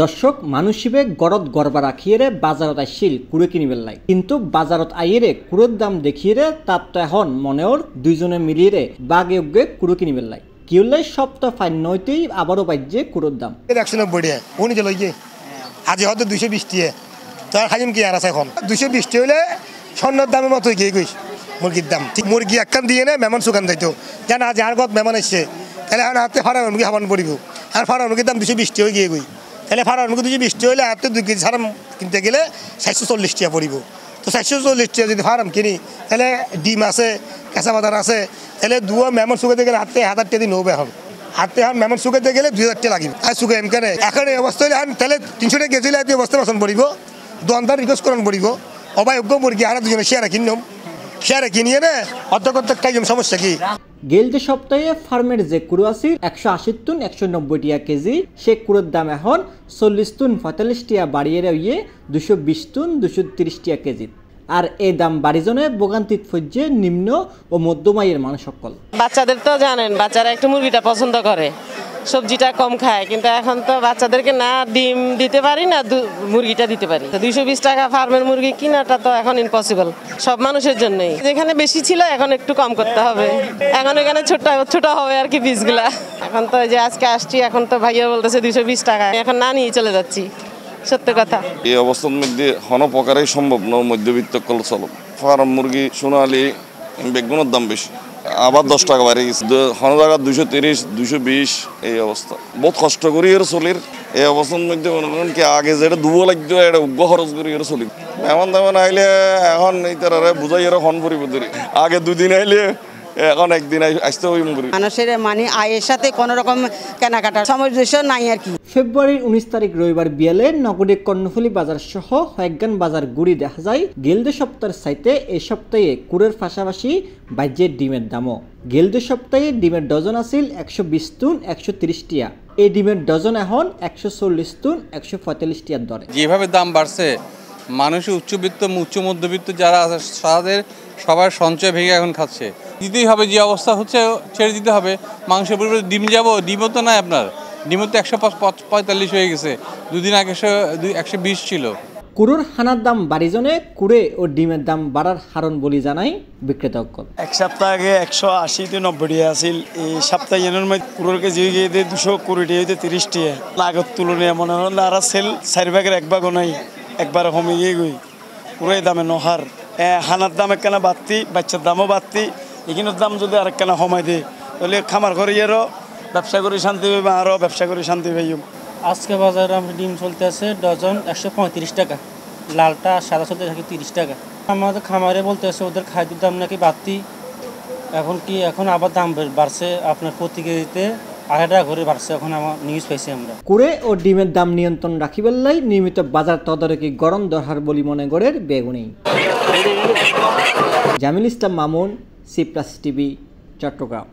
দর্শক, মানুষ হিসেবে গরত গড়বা রাখিয়ে বাজারত আইছিল কুড়ে কিনিবেল লাই কিন্তু বাজারত আইয়ে কুড়ের দাম দেখিয়ে তার তো এখন মনেওর দুইজনে মিলিয়ে বাগে উগে কুড়ে কিনিবেল লাই কি হলে সপ্তাহ ফাইন নইতেই আবারও বাজ্যে কুড়োর দাম। একশো নব্বই টাকা উনি চলো গিয়ে আজি হয়তো দুইশো বিশ টাকা তো আর খাইম কি আর আছে এখন? দুইশো বিশ টাকা হলে স্বর্ণের দামের মতো গিয়ে গইস মুরগির দাম। ঠিক মুরগি একখান দিয়ে নে, মেমন সুখান যাইতো। জান আজ আর কত মেমন আসছে তাহলে এখন হাতে ফাড়া মুরগি খাবান পড়িব। আর ফাড়া মুরগির দাম দুশো বিশ টাকা গিয়ে গই। তাহলে ফাড়া মুরগি দুশো বিশ টাকা হলে হাতে দুই কেজি সারাম কিনতে গেলে চারশো চল্লিশ টাকা পড়িব। তো চারশো চল্লিশ টাকা যদি ফার্ম কিনি, তাহলে ডিম আছে, কাঁচা বাজার আছে, তাহলে দুয়ো মেমন শুকাতে গেলে হাতে হাজার টাকা দিন হবে এখন। হাতে এখন মেমন শুকাতে গেলে দুই হাজার টাকা লাগবে। আর শুকাই এমকানে এখন এই অবস্থা হলে তাহলে তিনশো টাকা কেজি হলে অবস্থা পছন্দ পড়িব। দোকানদার রিকোয়েস্ট করান পড়িব। অবায়োগ্য মুরগি আর দুজনে শেয়ারে কিনলাম। শেয়ারে কিনিয়ে নে, অর্ধেক খাইলাম সমস্যা কি? গেলতে সপ্তাহে ফার্মের যে কুড়ো আছে একশো আশি তুন, একশো নব্বই টিয়া কেজি, সে কুড়োর দাম এখন চল্লিশ তুন, পঁয়তাল্লিশ টিয়া বাড়িয়ে রইয়ে দুশো বিশ তুন, দুশো তিরিশ টিয়া কেজি। আর এই দাম বাড়িজনে বগান্তিত ফজ্জে নিম্ন ও মধ্যমাইয়ের মানুষ সকল বাচ্চাদের তো জানেন, বাচ্চারা একটু মুরগিটা পছন্দ করে। সবজিটা কম খায়, কিন্তু এখন তো বাচ্চাদেরকে না ডিম দিতে পারি, না মুরগিটা দিতে পারি। দুইশো বিশ টাকা ফার্মের মুরগি কিনাটা তো এখন ইম্পসিবল সব মানুষের জন্যই। যেখানে বেশি ছিল, এখন একটু কম করতে হবে। এখন এখানে ছোট ছোট হবে আর কি বীজগুলা। এখন তো যে আজকে আসছি, এখন তো ভাইয়া বলতেছে দুইশো বিশ টাকা। এখন না নিয়ে চলে যাচ্ছি, সত্য কথা। এই অবস্থার মধ্যে হন প্রকারেই সম্ভব, নয় মধ্যবিত্ত কল ফার্ম মুরগি, সোনালি, বেগুনের দাম বেশি। আবার দশ টাকা বাড়ি গেছে জায়গা দুশো তিরিশ দুশো বিশ, এই অবস্থা। বহুত কষ্ট করি এর চলির। এই অবস্থার মধ্যে মনে করেন কি আগে যেটা দুবো লাগতো, এটা উগ্র খরচ করি এর চলি এমন তেমন আইলে এখন এই তারা বুঝাই এরা হন পরিবর্তন আগে দুদিন আইলে এখন একদিন আসতে হই মানুষের মানে আয়ের সাথে কোনো রকম কেনাকাটার সামঞ্জস্য নাই আর কি। ফেব্রুয়ারির উনিশ তারিখ রবিবার বিয়ালে নগদে কর্ণফুলি বাজার সহ কয়েকগান বাজার গুড়ি দেখা যায়। গেলদে সপ্তাহের চাইতে এই সপ্তাহে কুড়ের পাশাপাশি বাজ্যের ডিমের দামও। গেলদে সপ্তাহে ডিমের ডজন আছিল একশো বিশ তুন একশো তিরিশ টিয়া। এই ডিমের ডজন এখন একশো চল্লিশ তুন একশো পঁয়তাল্লিশ টিয়ার দরে। যেভাবে দাম বাড়ছে মানুষের উচ্চবিত্ত উচ্চ মধ্যবিত্ত যারা আছে তাদের সবার সঞ্চয় ভেঙে এখন খাচ্ছে। দিতেই হবে যে অবস্থা হচ্ছে ছেড়ে দিতে হবে। মাংসের পরিবর্তে ডিম যাব ডিমও তো নাই আপনার। ডিমও তো একশো পঁয়তাল্লিশ হয়ে গেছে। দুদিন আগে একশো একশো বিশ ছিল। কুড়োর হানার দাম বাড়িজনে কুড়ে ও ডিমের দাম বাড়ার হারণ বলি জানাই বিক্রেতাসকল এক সপ্তাহ আগে একশো আশি থেকে নব্বই টাকা আছিল। এই সপ্তাহ এনের মধ্যে কেজি গিয়ে দিয়ে দুশো কুড়ি টাকা হইতে তিরিশ টাকা লাগত তুলনীয় মনে হল আর সেল চারি ভাগের এক ভাগও নাই। একবার কমে গিয়ে গই। পুরোই দামে নহার। হানার দাম একখানা বাড়তি, বাচ্চার দামও বাড়তি। এখানের দাম যদি আর একখানা কমাই দেয় তাহলে খামার করে আরও ব্যবসা করে শান্তি পাইবে আরও ব্যবসা করে শান্তি পাইব। আজকে বাজারে আমরা ডিম চলতে আছে ডজন একশো পঁয়ত্রিশ টাকা, লালটা সাদা চলতে থাকে তিরিশ টাকা। আমাদের খামারে বলতে আছে ওদের খাদ্যের দাম নাকি বাড়তি। এখন কি, এখন আবার দাম বাড়ছে আপনার প্রতি কেজিতে আড়াই টাকা করে বাড়ছে, এখন নিউজ পাইছি আমরা। কুড়ে ও ডিমের দাম নিয়ন্ত্রণ রাখিবার লাই নিয়মিত বাজার তদারকি গরম দরহার বলি মনে গড়ের বেগুনি। Jamil Islam Mamun C TV, Chattogram.